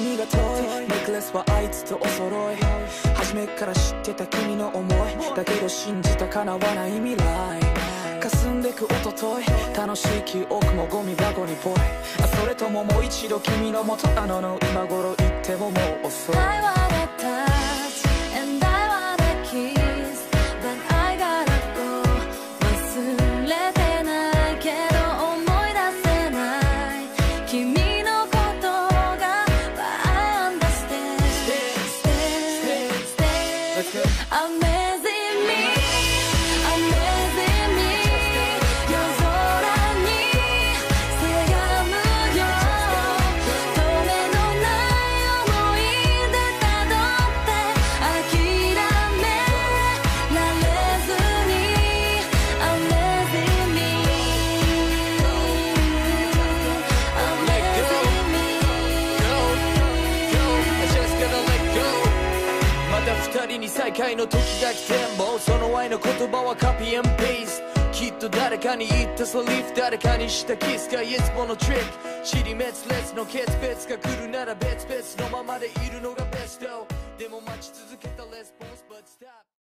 君が遠い。ネックレスはあいつとお揃い。初めから知ってた君の思い。だけど信じた叶わない未来。霞んでくおととい楽しい記憶もゴミ箱にぽいそれとももう一度君のもとあのの今頃行ってももう遅い。再会の時が来てもその愛の言葉はカピーペース。きっと誰かに言ったセリフ誰かにしたキスがいつものトリック。尻滅裂の決別が来るなら別々のままでいるのがベスト。